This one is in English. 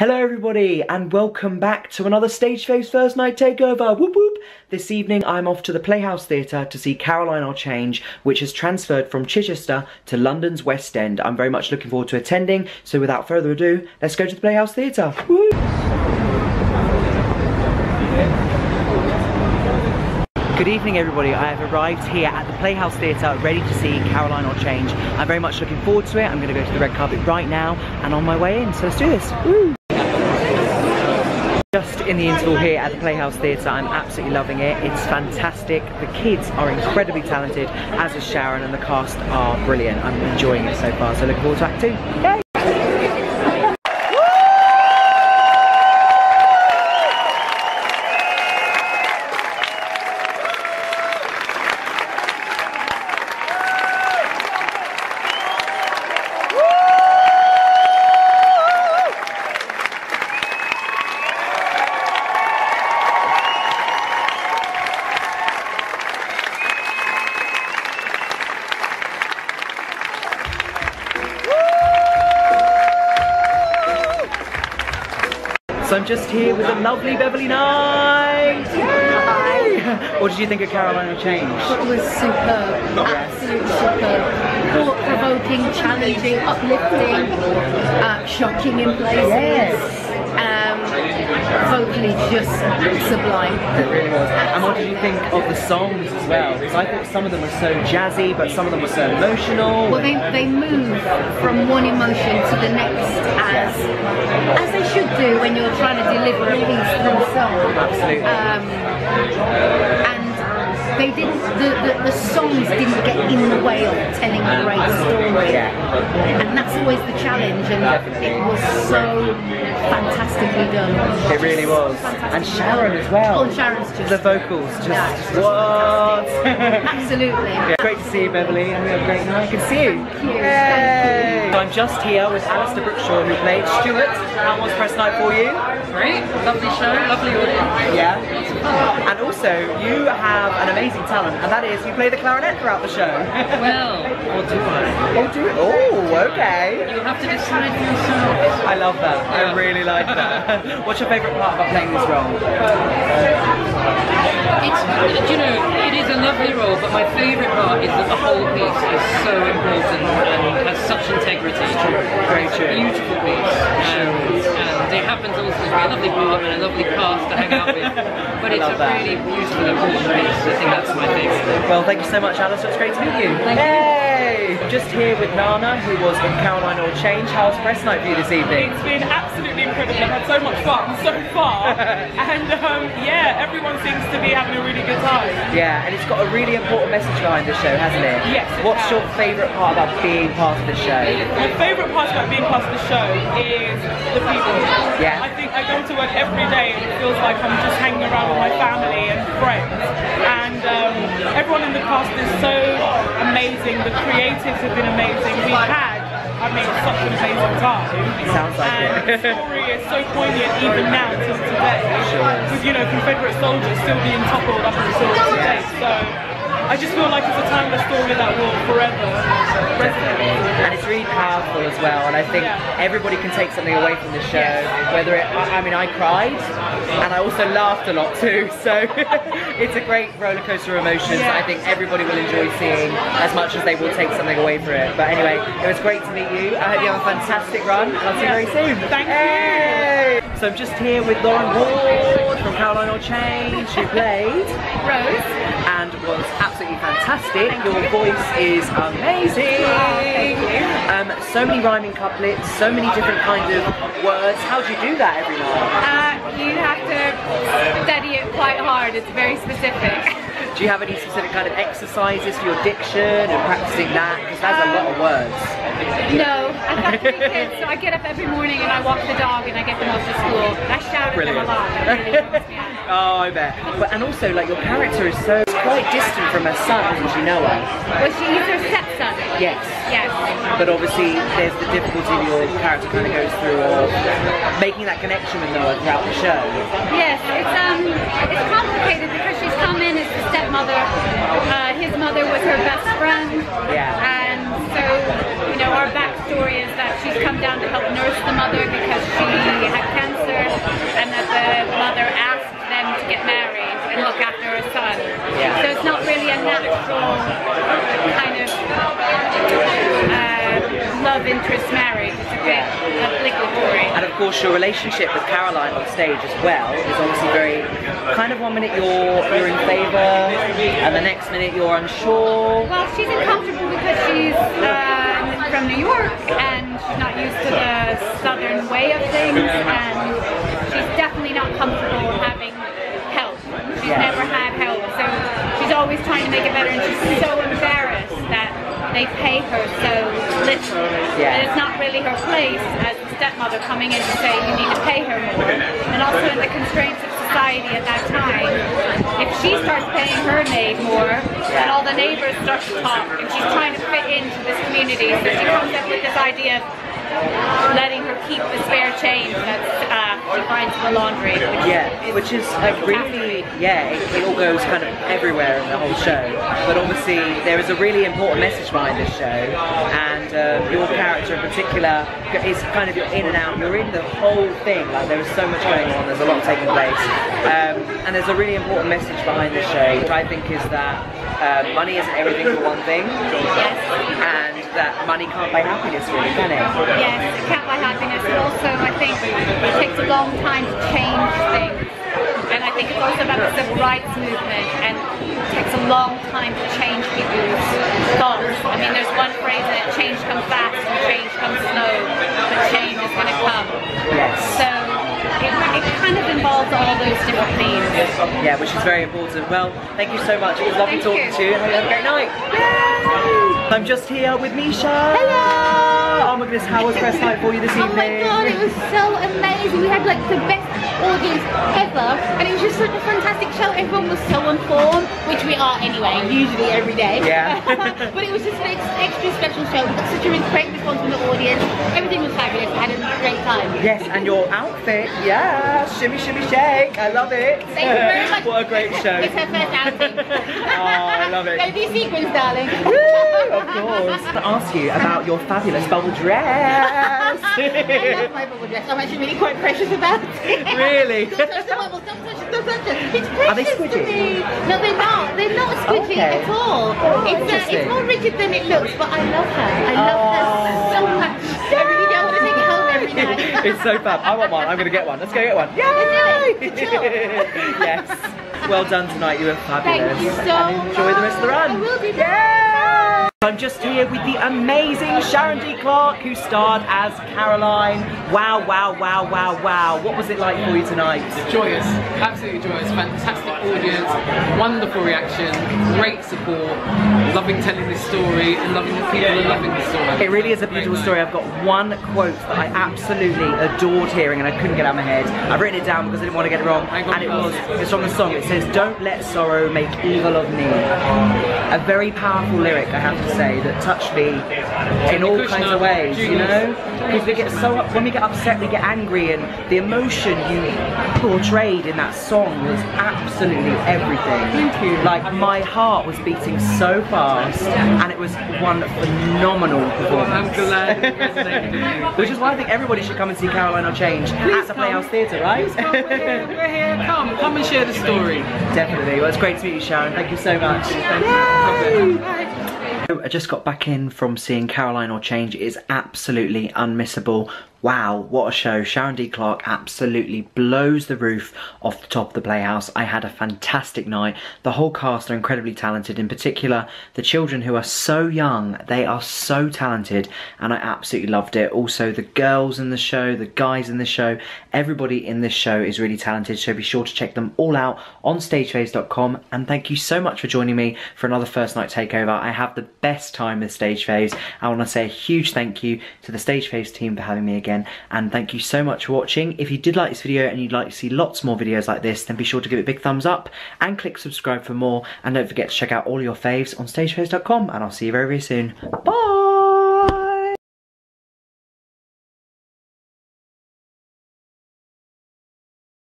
Hello everybody and welcome back to another Stage Faves First Night Takeover, whoop whoop! This evening I'm off to the Playhouse Theatre to see Caroline or Change, which has transferred from Chichester to London's West End. I'm very much looking forward to attending, so without further ado, let's go to the Playhouse Theatre! Good evening everybody, I have arrived here at the Playhouse Theatre ready to see Caroline or Change. I'm very much looking forward to it, I'm going to go to the red carpet right now and on my way in, so let's do this. Woo! Just in the interval here at the Playhouse Theatre, I'm absolutely loving it. It's fantastic. The kids are incredibly talented, as is Sharon, and the cast are brilliant. I'm enjoying it so far, so looking forward to Act 2. Yay! So I'm just here with the lovely Beverley Knight. Yay! What did you think of Caroline or Change? It was superb, absolutely superb. Thought-provoking, challenging, uplifting, uh, shocking in places. Um, vocally just sublime. It really was. And what did you think of the songs as well? Because I thought some of them were so jazzy, but some of them were so emotional. Well, they, they move from one emotion to the next as as they should do when you're trying to deliver a piece through song. Absolutely. Um, they didn't the, the, the songs didn't get in the way of telling a great story. And that's always the challenge and it was so fantastically done. It really was. And Sharon as well. Oh, and Sharon's just The vocals, just Yeah. what? absolutely. Yeah, Great to see you, Beverley, and we have a great night. I can see you. Thank you. Yay! So I'm just here with Alastair Brookshaw, who played Stuart. How was press night for you? Great, lovely show, lovely audience. Yeah. And also, you have an amazing talent, and that is you play the clarinet throughout the show. Well, or do I? oh, do Oh, okay. You'll have to decide for yourself. I love that. I really like that. What's your favourite part about playing this role? It's, you know, it is a lovely role, but my favourite part is that the whole piece is so important and has such integrity. Very It's a true. beautiful piece, um, and, and it happens also to be a lovely part and a lovely cast to hang out with. But it's love a that. really beautiful, important piece. I think that's my favourite. Well, thank you so much, Alice. It's great to meet you. Thank you. Just here with Naana, who was in Caroline or Change. How's press night for you this evening? It's been absolutely incredible. I've had so much fun so far. and um, yeah, everyone seems to be having a really good time. Yeah, and it's got a really important message behind the show, hasn't it? Yes, it What's has. your favourite part about being part of the show? My favourite part about being part of the show is the people. Yeah. I think I go to work every day and it feels like I'm just hanging around with my family and friends. And um, everyone in the cast is so amazing. The creatives have been amazing. We've had, I mean, such an amazing time. Sounds like and it. the story is so poignant even now till today. With, you know, Confederate soldiers still being toppled up until today. So I just feel like it's a timeless story that will forever resonate. And it's really powerful as well, and I think Yeah. everybody can take something away from the show. Whether it, I, I mean, I cried, and I also laughed a lot too. So it's a great roller coaster of emotions. that I think everybody will enjoy seeing as much as they will take something away from it. But anyway, it was great to meet you. I hope you have a fantastic run, and I'll see you very soon. Thank you. So I'm just here with Lauren Ward from Caroline or Change, who played Rose. Was absolutely fantastic. Your voice is amazing. Um, so many rhyming couplets, so many different kinds of words. How do you do that every night? Uh, you have to study it quite hard. It's very specific. Do you have any specific kind of exercises for your diction and practicing that? Because that's a lot of words. No, I've got three kids, so I get up every morning and I walk the dog and I get them off to school. I shout at them a lot. Really helps me out. oh, I bet. But and also, like your character is so quite distant from her son, doesn't she know her? Well, she's her stepson. Yes. Yes. But obviously, there's the difficulty your character kind of goes through of making that connection with Noah throughout the show. Yes, it's um, it's complicated because she's come in as the stepmother. Uh, his mother was her best friend. Yeah. And so, you know, our backstory is that she's come down to help nurse the mother because she had typical kind of uh, love interest marriage. It's a bit obligatory. And of course, your relationship with Caroline on stage as well is obviously very kind of one minute you're you're in favour, and the next minute you're unsure. Well, she's uncomfortable because she's um, from New York and she's not used to the southern way of things, and she's definitely not comfortable having help. She's Yeah. never had help, so she's always trying to make it better, and she's so embarrassed that they pay her so little. Yeah. And it's not really her place as a stepmother coming in to say you need to pay her more. And also in the constraints of society at that time, if she starts paying her maid more, then all the neighbors start to talk, and she's trying to fit into this community. So she comes up with this idea of letting her keep the spare change that uh, she finds the laundry. Which Yeah, is which is a really, yeah, it, it all goes kind of everywhere in the whole show. But obviously, there is a really important message behind this show, and um, your character in particular is kind of you're in and out. You're in the whole thing. Like there is so much going on. There's a lot taking place, um, and there's a really important message behind the show, which I think is that uh, money isn't everything for one thing, Yes. and that money can't buy happiness, really, can it? Yes, it can't buy happiness, and also I think it takes a long time to change things. And I think it's also about the civil rights movement, and it takes a long time to change people's thoughts. I mean, there's one phrase in it, change comes fast and change comes slow, but change is going to come. Yes. So it, it kind of involves all those different themes. Yeah, which is very important. Well, thank you so much. It was lovely Thank talking you. to you. and have a great night. Yay! I'm just here with Me'sha. Hello. Oh my goodness, how was first night for you this evening? Oh my god, it was so amazing. We had like the best audience ever and it was just such a fantastic show. Everyone was so on form, which we are anyway, usually every day. Yeah. but it was just an extra special show. We got such a great response from the audience. Everything was fabulous. I had a great time. Yes, and your outfit, yeah, shimmy, shimmy, shake. I love it. Thank you very much. what a great show. It's her first outing. Oh, I love it. Gotta do sequins, darling. Woo, of course. To ask you about your fabulous bubble dress. I love my bubble dress. I'm actually really quite precious about it. Really? don't touch the bubbles, don't touch it, don't touch it. Precious Are they squidgy? me. No, they're not. They're not squidgy Okay. at all. Oh, it's, uh, it's more rigid than it looks, but I love her. I love Oh. her so much. I really don't want to take it home every night. it's so fab. I want one. I'm going to get one. Let's go get one. Yay! Let's do it. yes. Well done tonight. You were fabulous. Thank you so and enjoy the rest of the run. I will do Yay! I'm just here with the amazing Sharon D. Clarke, who starred as Caroline. Wow, wow, wow, wow, wow. What was it like for you tonight? Joyous, absolutely joyous, fantastic audience, wonderful reaction, great support, loving telling this story and loving the people are loving the story. It really is a beautiful story. I've got one quote that I absolutely adored hearing and I couldn't get out of my head. I've written it down because I didn't want to get it wrong. And it it. was, it's from the song. It says, Don't let sorrow make evil of me. A very powerful lyric, I have to say, that touched me in all kinds of ways, you know? Because we get so, when we get upset, we get angry and the emotion you portrayed in that song was absolutely everything. Thank you. Like, my heart was beating so fast and it was one phenomenal performance. I'm glad it resonated with you. Which is why I think everybody should come and see Caroline or Change at the come. Playhouse Theatre, right? We're here, we're here, come, come and share the story. Definitely. Well, it's great to meet you, Sharon. Thank you so much. I just got back in from seeing Caroline or Change. It is absolutely unmissable. Wow, what a show. Sharon D. Clarke absolutely blows the roof off the top of the Playhouse. I had a fantastic night. The whole cast are incredibly talented. In particular, the children who are so young, they are so talented and I absolutely loved it. Also, the girls in the show, the guys in the show, everybody in this show is really talented. So be sure to check them all out on stagefaves.com. And thank you so much for joining me for another first night takeover. I have the best time with Stage. I want to say a huge thank you to the Stage team for having me again. And thank you so much for watching. If you did like this video and you'd like to see lots more videos like this, then be sure to give it a big thumbs up and click subscribe for more. And don't forget to check out all your faves on stagefaves.com. And I'll see you very, very soon. Bye!